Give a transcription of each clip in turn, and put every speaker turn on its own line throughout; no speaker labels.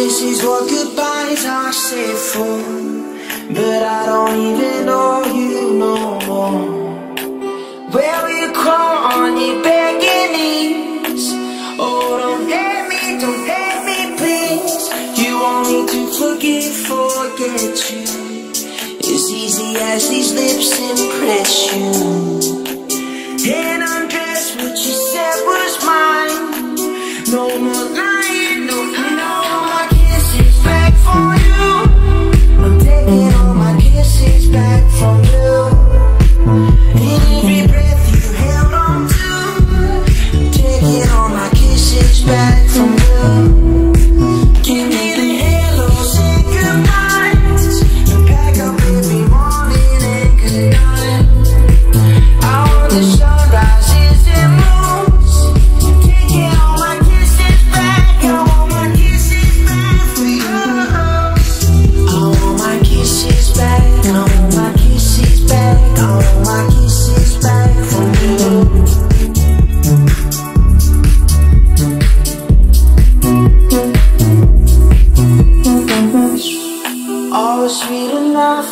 this is what goodbyes are said for. But I don't even know you no more. Where will you crawl on your begging knees? Oh, don't hate me, don't hate me, please. You want me to forgive, forget you. As easy as these lips impress you.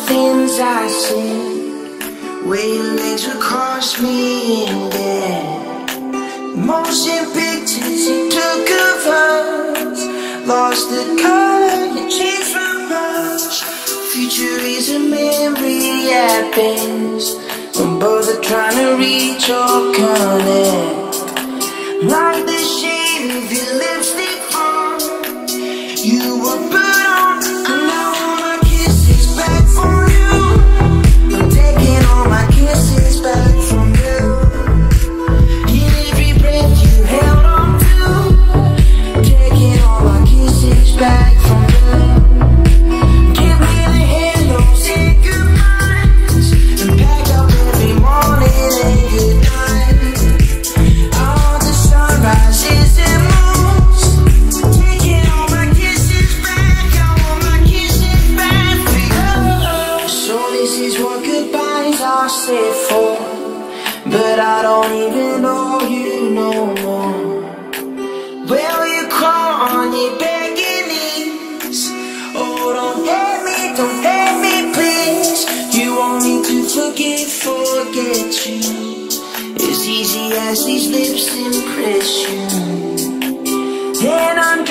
things I said Where your legs would cross me in bed Motion pictures you took of us. Lost the color you changed from us. Future is a memory at best. When both are trying to reach or connect Like the shade of your lips But I don't even know you no more. Will you crawl on your begging knees? Oh, don't hate me, don't hate me, please. You want me to forget, forget you. As easy as these lips impress you. And I'm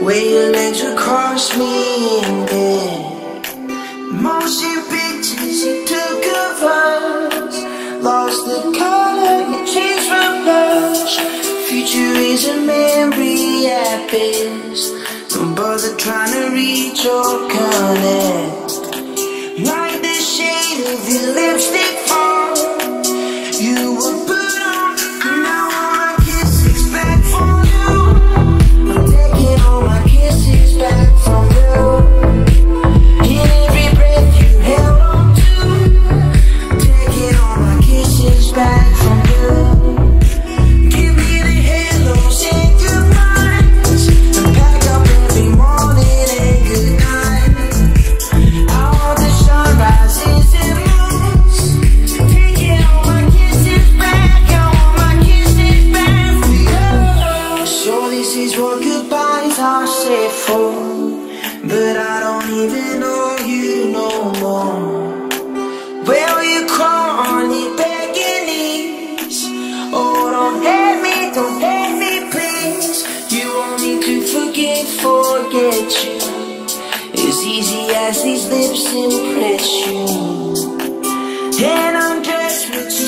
Where your legs would cross me and then Motion pictures you took of us. Lost the color you changed from blush. Future is a memory at best Don't bother trying to reach or connect know you no more. Will you crawl on your begging knees? Oh, don't hate me, don't hate me, please. You forget, forget you. As easy as these lips impress you. And I'm dressed with you.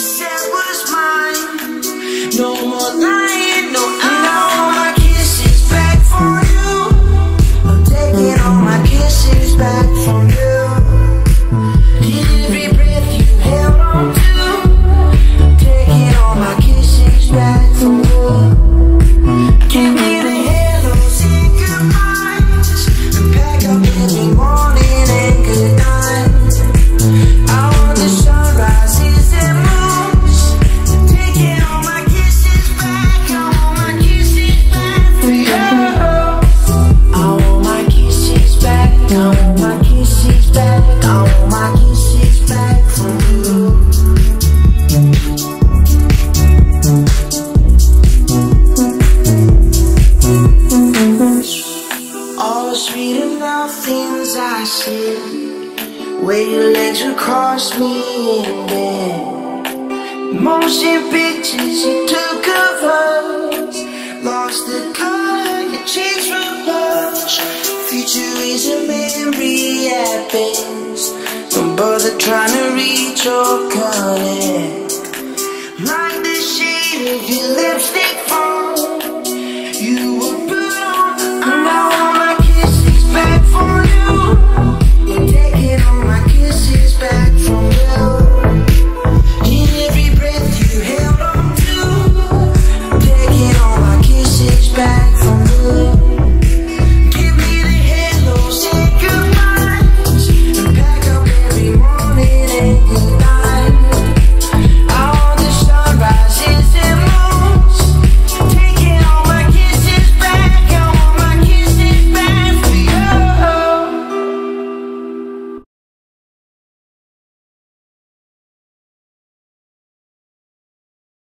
Motion pictures you took of us. Lost the color, you changed from much. Future is a memory best. Don't bother trying to reach or connect. Like